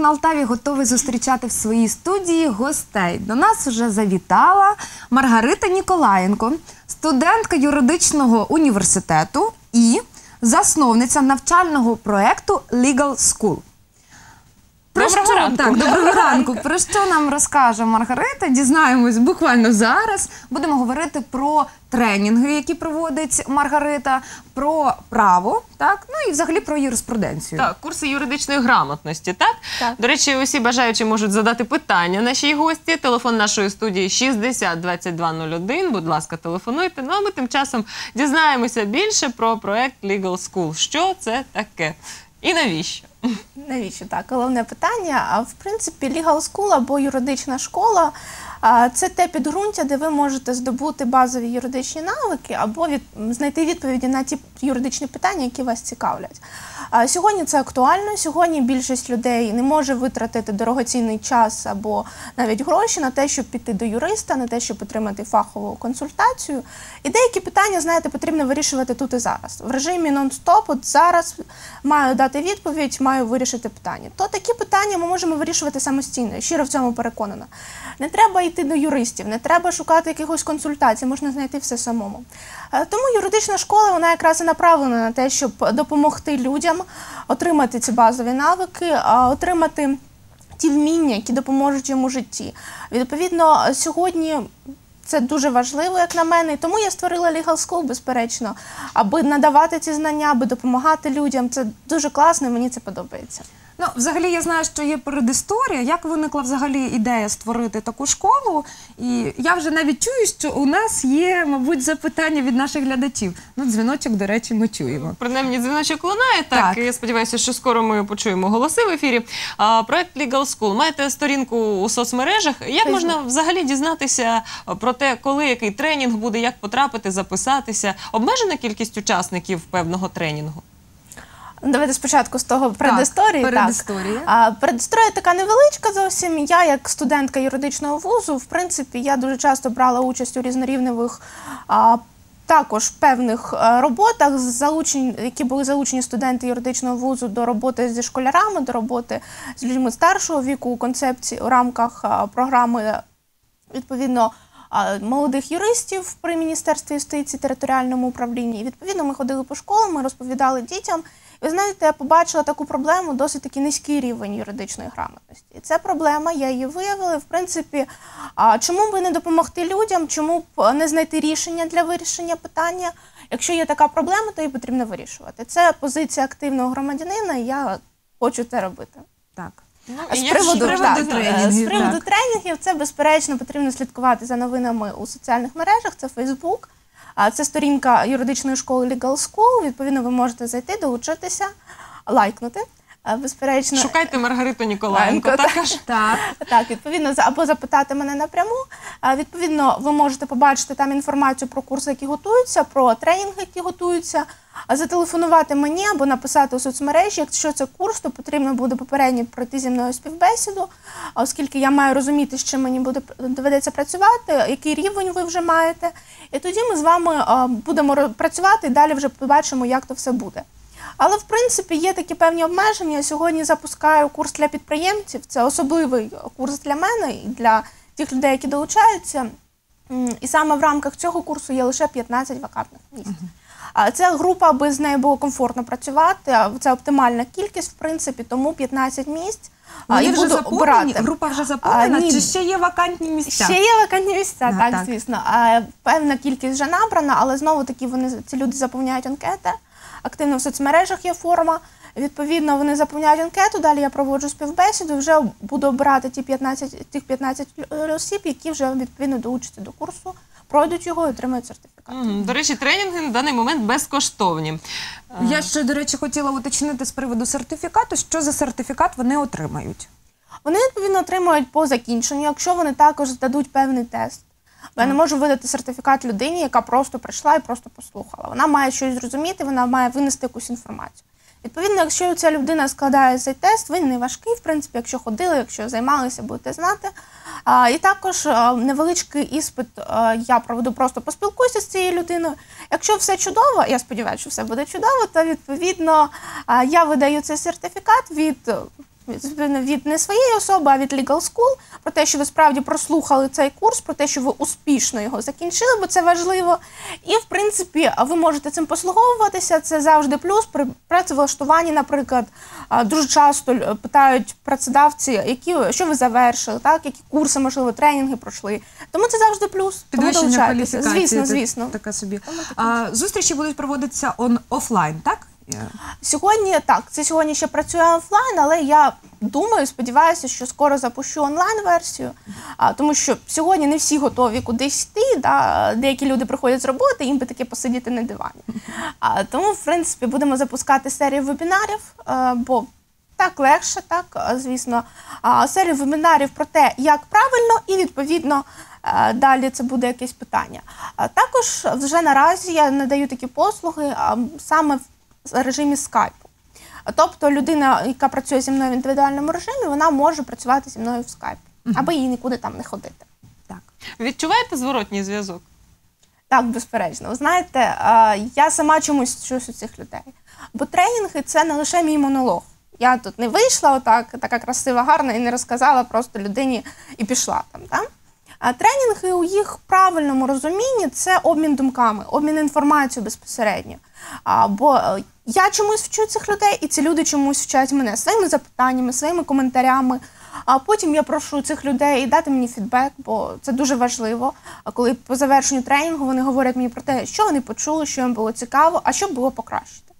На Алтаві готовий зустрічати в своїй студії гостей. До нас вже завітала Маргарита Ніколаєнко, студентка юридичного університету і засновниця навчального проекту Legal School. Про Доброго що, ранку. Так, доброго ранку. Про що нам розкаже Маргарита? Дізнаємось буквально зараз. Будемо говорити про тренінги, які проводить Маргарита, про право, так ну і взагалі про юриспруденцію. Так, курси юридичної грамотності, так? Так. До речі, усі бажаючі можуть задати питання нашій гості. Телефон нашої студії 60 2201. Будь ласка, телефонуйте. Ну а ми тим часом дізнаємося більше про проект Legal School. Що це таке? І навіщо? Навіщо так? Головне питання. А в принципі, legal school або юридична школа це те підґрунтя, де ви можете здобути базові юридичні навики або від, знайти відповіді на ті юридичні питання, які вас цікавлять. Сьогодні це актуально. Сьогодні більшість людей не може витратити дорогоцінний час або навіть гроші на те, щоб піти до юриста, на те, щоб отримати фахову консультацію. І деякі питання, знаєте, потрібно вирішувати тут і зараз. В режимі нон-стоп, от зараз маю дати відповідь, маю вирішити питання. То такі питання ми можемо вирішувати самостійно. Я щиро в цьому переконана. Не треба йти до юристів, не треба шукати якихось консультацій, можна знайти все самому. Е, Тому юридична школа вона якраз і направлена на те, щоб допомогти людям отримати ці базові навики, отримати ті вміння, які допоможуть йому житті. Відповідно, сьогодні. Це дуже важливо, як на мене, і тому я створила Legal School, безперечно, аби надавати ці знання, аби допомагати людям. Це дуже класно, і мені це подобається. Ну, взагалі, я знаю, що є передісторія. Як виникла взагалі ідея створити таку школу? І я вже навіть чую, що у нас є, мабуть, запитання від наших глядачів. Ну, дзвіночок, до речі, ми чуємо. Принаймні, дзвіночок лунає. Так, Так. я сподіваюся, що скоро ми почуємо голоси в ефірі. А, проект Legal School. Маєте сторінку у соцмережах. Як Facebook. можна взагалі дізнатися про те, коли який тренінг буде, як потрапити, записатися? Обмежена кількість учасників певного тренінгу? Давайте спочатку з того предісторії. передісторія. А, предісторія така невеличка зовсім. Я, як студентка юридичного вузу, в принципі, я дуже часто брала участь у різнорівневих. А, також певних е, роботах, з залучень, які були залучені студенти юридичного вузу до роботи зі школярами, до роботи з людьми старшого віку у концепції у рамках а, програми відповідно молодих юристів при міністерстві юстиції територіальному управлінні. І відповідно ми ходили по школам, ми розповідали дітям. Ви знаєте, я побачила таку проблему, досить таки низький рівень юридичної грамотності. І це проблема, я її виявила. В принципі, чому би не допомогти людям, чому б не знайти рішення для вирішення питання? Якщо є така проблема, то її потрібно вирішувати. Це позиція активного громадянина, і я хочу це робити. Так. Ну, з як приводу, так, тренінгів, з приводу так. тренінгів, це безперечно потрібно слідкувати за новинами у соціальних мережах. Це Фейсбук, це сторінка юридичної школи Legal School. Відповідно, ви можете зайти, долучитися, лайкнути. А, Безперечно, Шукайте Маргариту Ніколаєнко. Також Так. так, відповідно, за- або запитати мене напряму. А, Відповідно, ви можете побачити там інформацію про курси, які готуються, про тренінги, які готуються. А зателефонувати мені або написати у соцмережі. Якщо це курс, то потрібно буде попередньо пройти зі мною співбесіду, а оскільки я маю розуміти, з чим мені буде доведеться працювати, який рівень ви вже маєте. І тоді ми з вами а, будемо ро- працювати і далі вже побачимо, як то все буде. Але в принципі є такі певні обмеження. Я Сьогодні запускаю курс для підприємців. Це особливий курс для мене і для тих людей, які долучаються. І саме в рамках цього курсу є лише 15 вакантних місць. Це група, аби з нею було комфортно працювати. Це оптимальна кількість, в принципі, тому 15 місць. Вони і вже буду обирати. Група вже заповнена, А, ні. чи ще є вакантні місця? Ще є вакантні місця, А, так, так. звісно. А, певна кількість вже набрана, але знову таки вони ці люди заповняють анкети. Активно в соцмережах є форма. Відповідно, вони заповняють анкету. Далі я проводжу співбесіду. Вже буду обирати ті 15, тих 15 осіб, які вже відповідно долучаться до курсу, пройдуть його і отримають сертифікат. До речі, тренінги на даний момент безкоштовні. Я ще, до речі, хотіла уточнити з приводу сертифікату, що за сертифікат вони отримають. Вони відповідно отримують по закінченню, якщо вони також здадуть певний тест. Бо я не можу видати сертифікат людині, яка просто прийшла і просто послухала. Вона має щось зрозуміти, вона має винести якусь інформацію. Відповідно, якщо ця людина складає цей тест, він не важкий, в принципі, якщо ходили, якщо займалися, будете знати. А, і також невеличкий іспит я проведу, просто поспілкуюся з цією людиною. Якщо все чудово, я сподіваюся, що все буде чудово, то відповідно я видаю цей сертифікат від. Від, не своєї особи, а від Legal School, про те, що ви справді прослухали цей курс, про те, що ви успішно його закінчили, бо це важливо. І, в принципі, ви можете цим послуговуватися. Це завжди плюс при працевлаштуванні, наприклад, дуже часто питають працедавці, які що ви завершили, так які курси, можливо, тренінги пройшли. Тому це завжди плюс. Підвищення кваліфікації. Звісно, звісно. Така собі. А, зустрічі будуть проводитися он офлайн, так? Сьогодні так, це сьогодні ще працює офлайн, але я думаю, сподіваюся, що скоро запущу онлайн-версію, тому що сьогодні не всі готові кудись йти. Да? Деякі люди приходять з роботи, їм би таки посидіти на дивані. Тому, в принципі, будемо запускати серію вебінарів, е, бо так легше, так, е, звісно. А, серію вебінарів про те, як правильно, і відповідно. е, Далі це буде якесь питання. Також вже наразі я надаю такі послуги саме режимі скайпу. Тобто людина, яка працює зі мною в індивідуальному режимі, вона може працювати зі мною в скайпі, аби їй нікуди там не ходити. Так. Відчуваєте зворотній зв'язок? Так, безперечно. Ви знаєте, я сама чомусь чуюсь у цих людей. Бо тренінги це не лише мій монолог. Я тут не вийшла отак, така красива, гарна, і не розказала просто людині і пішла там. Да? А тренінги у їх правильному розумінні це обмін думками, обмін інформацією безпосередньо. А, бо е, я чомусь вчу цих людей, і ці люди чомусь вчать мене своїми запитаннями, своїми коментарями. А потім я прошу цих людей дати мені фідбек, бо це дуже важливо. А коли по завершенню тренінгу вони говорять мені про те, що вони почули, що їм було цікаво, а що було покращити.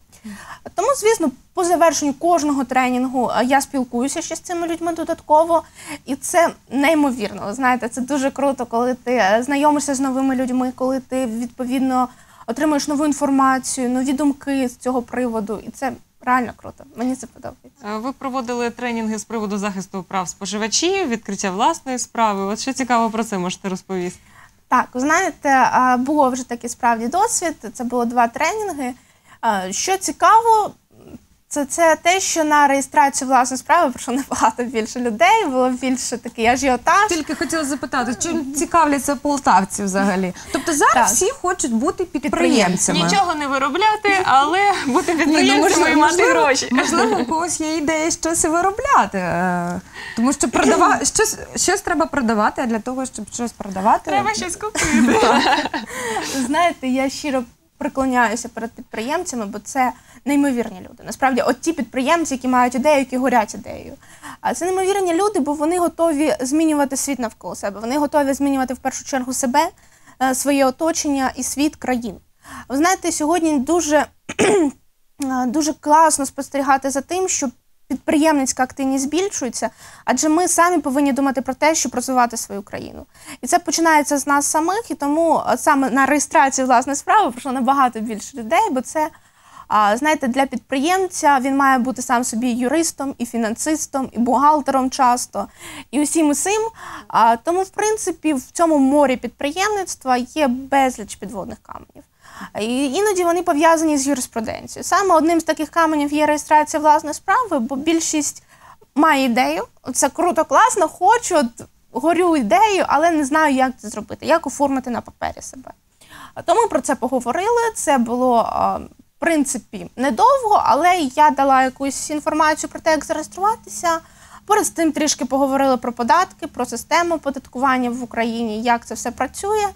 Тому, звісно, по завершенню кожного тренінгу е, я спілкуюся ще з цими людьми додатково, і це неймовірно. Ви знаєте, це дуже круто, коли ти е, знайомишся з новими людьми, коли ти відповідно отримуєш нову інформацію, нові думки з цього приводу, і це реально круто. Мені це подобається. Е, Ви проводили тренінги з приводу захисту прав споживачів, відкриття власної справи. От що цікаво про це можете розповісти? Так, знаєте, було вже такий справді досвід. Це було два тренінги. Що цікаво, це, це те, що на реєстрацію власної справи прийшло набагато більше людей, було більше такий ажіотаж. Тільки хотіла запитати, чим цікавляться полтавці взагалі? Тобто зараз Так. всі хочуть бути підприємцями. Нічого не виробляти, але бути Ні, ну, підприємцями і мати можливо, гроші. Можливо, у когось є ідея щось виробляти. е, Тому що продава... щось, щось треба продавати, а для того, щоб щось продавати. Треба щось купити. Знаєте, я щиро приклоняюся перед підприємцями, бо це неймовірні люди. Насправді, от ті підприємці, які мають ідею, які горять ідеєю. А це неймовірні люди, бо вони готові змінювати світ навколо себе. Вони готові змінювати в першу чергу себе, е, своє оточення і світ країн. Ви знаєте, сьогодні дуже, е, дуже класно спостерігати за тим, що підприємницька активність збільшується, адже ми самі повинні думати про те, щоб розвивати свою країну. І це починається з нас самих, і тому саме на реєстрацію власної справи прийшло набагато більше людей, бо це. А, знаєте, для підприємця він має бути сам собі юристом, і фінансистом, і бухгалтером часто, і усім усім. А, тому, в принципі, в цьому морі підприємництва є безліч підводних каменів. І іноді вони пов'язані з юриспруденцією. Саме одним з таких каменів є реєстрація власної справи, бо більшість має ідею. Це круто, класно, хочу, от, горю ідеєю, але не знаю, як це зробити, як оформити на папері себе. Тому про це поговорили. Це було в принципі недовго, але я дала якусь інформацію про те, як зареєструватися. Поряд з тим трішки поговорили про податки, про систему оподаткування в Україні, як це все працює.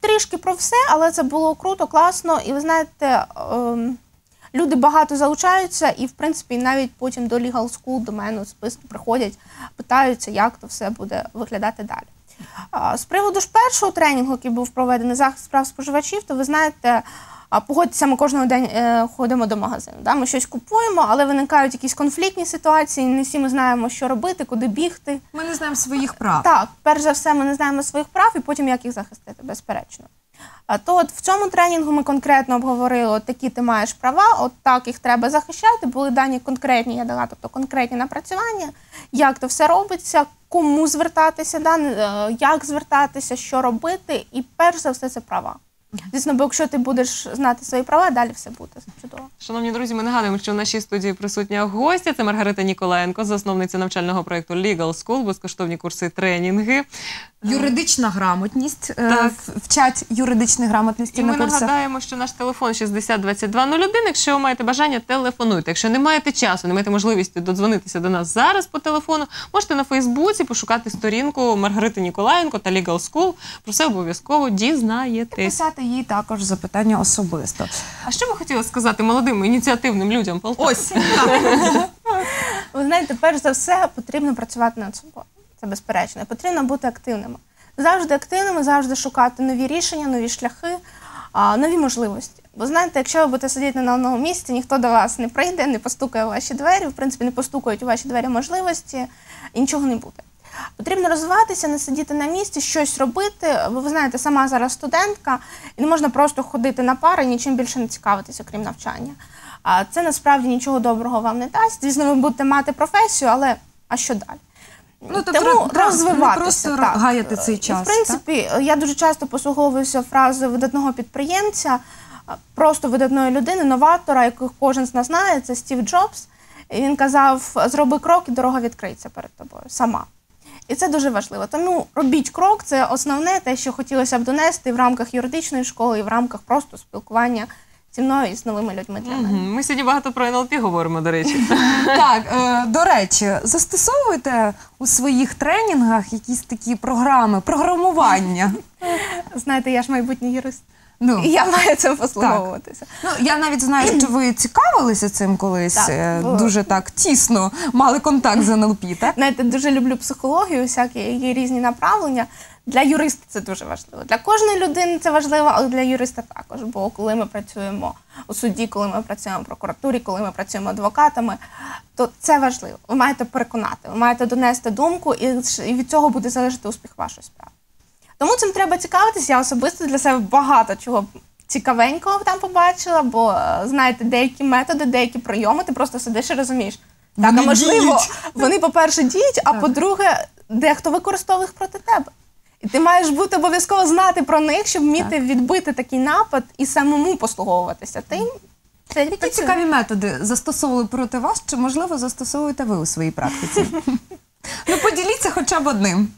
Трішки про все, але це було круто, класно. І ви знаєте, ем, люди багато залучаються, і в принципі навіть потім до Legal School до мене особисто приходять, питаються, як то все буде виглядати далі. З приводу ж першого тренінгу, який був проведений захист прав споживачів, то ви знаєте, а, погодьтеся, ми кожного день е, ходимо до магазину. Да? Ми щось купуємо, але виникають якісь конфліктні ситуації. Не всі ми знаємо, що робити, куди бігти. Ми не знаємо своїх прав. Так, перш за все, ми не знаємо своїх прав і потім як їх захистити, безперечно. А то от в цьому тренінгу ми конкретно обговорили, от такі ти маєш права, от так їх треба захищати. Були дані конкретні, я дала, тобто конкретні напрацювання, як то все робиться, кому звертатися, да, е, як звертатися, що робити, і перш за все це права. Звісно, бо якщо ти будеш знати свої права, далі все буде чудово. Шановні друзі, ми нагадуємо, що в нашій студії присутня гостя. Це Маргарита Ніколаєнко, засновниця навчального проєкту Legal School, безкоштовні курси тренінги. Юридична грамотність. е, Так. в- Вчать юридичної грамотності І на ми курсах. нагадаємо, що наш телефон 60 22 01. Якщо ви маєте бажання, телефонуйте. Якщо не маєте часу, не маєте можливості додзвонитися до нас зараз по телефону, можете на Фейсбуці пошукати сторінку Маргарити Ніколаєнко та Legal School. Про все обов'язково дізнаєтесь. Писати їй також запитання особисто. А що ви хотіли сказати молодим ініціативним людям Полтави? Ось Ви знаєте, перш за все потрібно працювати над собою. Це безперечно. Потрібно бути активними. Завжди активними, завжди шукати нові рішення, нові шляхи, а, нові можливості. Бо знаєте, якщо ви будете сидіти на одному місці, ніхто до вас не прийде, не постукає у ваші двері, в принципі, не постукають у ваші двері можливості, і нічого не буде. Потрібно розвиватися, не сидіти на місці, щось робити. Бо ви знаєте, сама зараз студентка, і не можна просто ходити на пари нічим більше не цікавитися, крім навчання. А це насправді нічого доброго вам не дасть. Звісно, ви будете мати професію, але а що далі? Ну, тобто, Тому так, розвиватися. не просто так. гаяти цей І, час, В принципі, я дуже часто послуговуюся фразою видатного підприємця, просто видатної людини, новатора, яких кожен з нас знає, це Стів Джобс. І він казав: зроби крок, і дорога відкриється перед тобою сама. І це дуже важливо. Тому робіть крок, це основне, те, що хотілося б донести в рамках юридичної школи, і в рамках просто спілкування зі мною і з новими людьми для мене. Ми сьогодні багато про НЛП говоримо, до речі. Так, е, до речі, застосовуєте у своїх тренінгах якісь такі програми, програмування. Знаєте, я ж майбутній юрист. Ну, І я маю цим послуговуватися. Ну, я навіть знаю, що ви цікавилися цим колись Так, е, було. дуже так тісно мали контакт з НЛП, так? Знаєте, дуже люблю психологію, всякі є різні направлення. Для юриста це дуже важливо. Для кожної людини це важливо, але для юриста також. Бо коли ми працюємо у суді, коли ми працюємо в прокуратурі, коли ми працюємо адвокатами, то це важливо. Ви маєте переконати, ви маєте донести думку, і від цього буде залежати успіх вашої справи. Тому цим треба цікавитись. Я особисто для себе багато чого цікавенького там побачила, бо е, знаєте, деякі методи, деякі прийоми, ти просто сидиш і розумієш. Так, а можливо, вони, по-перше, діють, а по-друге, дехто використовує їх проти тебе. І ти маєш бути обов'язково знати про них, щоб вміти відбити такий напад і самому послуговуватися. Тим це Які цікаві методи застосовували проти вас, чи можливо застосовуєте ви у своїй практиці? Ну, поділіться хоча б одним.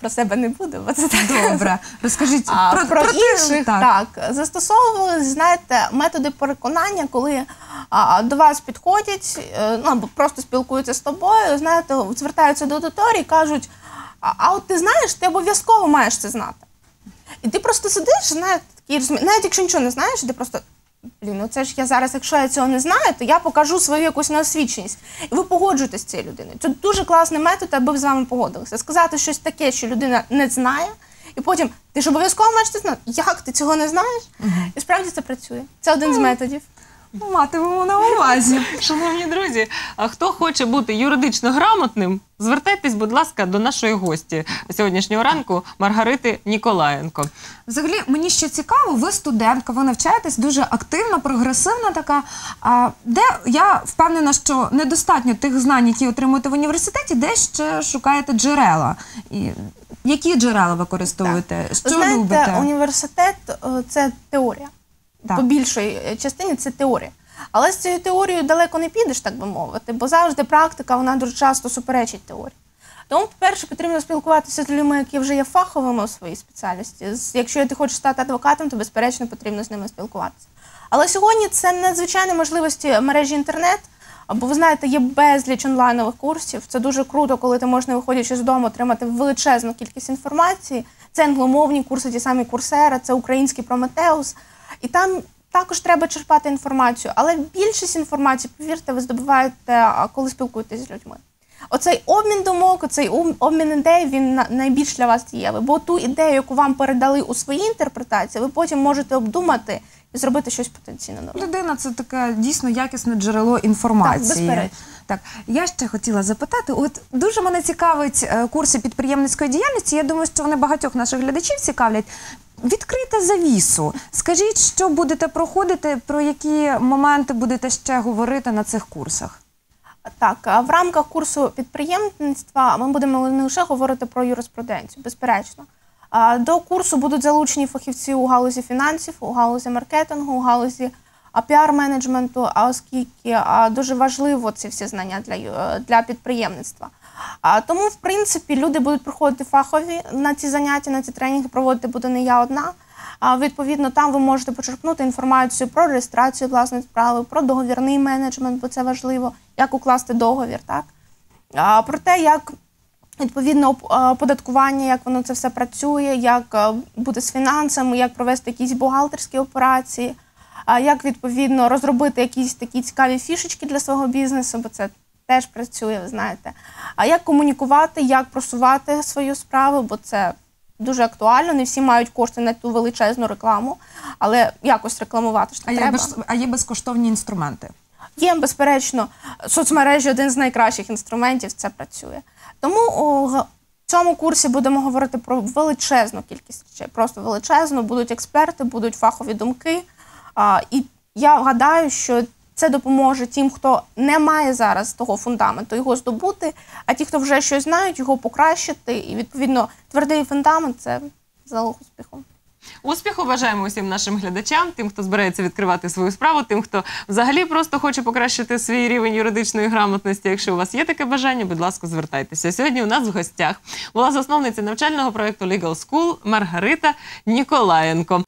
Про себе не буду, бо це так. Добре. Розкажіть А про, те- інших так. застосовували, знаєте, методи переконання, коли а, до вас підходять, е, ну або просто спілкуються з тобою, знаєте, звертаються до аудиторії, кажуть: а, а от ти знаєш, ти обов'язково маєш це знати. І ти просто сидиш, знаєте, такий навіть якщо нічого не знаєш, ти просто. Блін, ну це ж я зараз, якщо я цього не знаю, то я покажу свою якусь неосвіченість. І ви погоджуєтесь з цією людиною. Це дуже класний метод, аби ви з вами погодилися. Сказати щось таке, що людина не знає, і потім ти ж обов'язково маєш це знати. Як ти цього не знаєш? І справді це працює. Це один з методів. Матимемо на увазі. Шановні друзі, а хто хоче бути юридично грамотним, звертайтесь, будь ласка, до нашої гості сьогоднішнього ранку Маргарити Ніколаєнко. Взагалі, мені ще цікаво, ви студентка, ви навчаєтесь дуже активна, прогресивна така. А де я впевнена, що недостатньо тих знань, які отримуєте в університеті, де ще шукаєте джерела. І які джерела використовуєте? Що знаєте, любите? університет це теорія. Так. По більшій е, частині це теорія. Але з цією теорією далеко не підеш, так би мовити, бо завжди практика вона дуже часто суперечить теорії. Тому, по-перше, потрібно спілкуватися з людьми, які вже є фаховими у своїй спеціальності. Якщо ти хочеш стати адвокатом, то безперечно потрібно з ними спілкуватися. Але сьогодні це надзвичайні можливості мережі інтернет. Бо ви знаєте, є безліч онлайнових курсів. Це дуже круто, коли ти можеш, не виходячи з дому, отримати величезну кількість інформації. Це англомовні курси, ті самі курсера, це український Прометеус. І там також треба черпати інформацію. Але більшість інформації, повірте, ви здобуваєте, коли спілкуєтесь з людьми. Оцей обмін думок, оцей обмін ідей, він на- найбільш для вас дієвий. Бо ту ідею, яку вам передали у своїй інтерпретації, ви потім можете обдумати і зробити щось потенційно нове. Людина це таке дійсно якісне джерело інформації. Так, безперечно. Так, я ще хотіла запитати: от дуже мене цікавить е, курси підприємницької діяльності. Я думаю, що вони багатьох наших глядачів цікавлять. Відкрийте завісу. Скажіть, що будете проходити, про які моменти будете ще говорити на цих курсах? Так, в рамках курсу підприємництва ми будемо не лише говорити про юриспруденцію, безперечно. До курсу будуть залучені фахівці у галузі фінансів, у галузі маркетингу, у галузі піар-менеджменту, оскільки дуже важливо ці всі знання для, е, для підприємництва. А, тому, в принципі, люди будуть приходити фахові на ці заняття, на ці тренінги проводити буде не я одна. А відповідно, там ви можете почерпнути інформацію про реєстрацію власної справи, про договірний менеджмент, бо це важливо, як укласти договір, так? А, про те, як відповідно оп- оподаткування, як воно це все працює, як бути з фінансами, як провести якісь бухгалтерські операції, а, як відповідно розробити якісь такі цікаві фішечки для свого бізнесу, бо це теж працює, ви знаєте. А як комунікувати, як просувати свою справу, бо це дуже актуально. Не всі мають кошти на ту величезну рекламу, але якось рекламувати ж А є, треба. без, а є безкоштовні інструменти. Є, безперечно, соцмережі один з найкращих інструментів, це працює. Тому о, в цьому курсі будемо говорити про величезну кількість речей, просто величезну. Будуть експерти, будуть фахові думки. А, і я гадаю, що це допоможе тим, хто не має зараз того фундаменту, його здобути, а ті, хто вже щось знають, його покращити. І відповідно твердий фундамент це залог успіху. Успіху бажаємо усім нашим глядачам, тим, хто збирається відкривати свою справу, тим, хто взагалі просто хоче покращити свій рівень юридичної грамотності. Якщо у вас є таке бажання, будь ласка, звертайтеся. Сьогодні у нас в гостях була засновниця навчального проєкту Legal School Маргарита Ніколаєнко.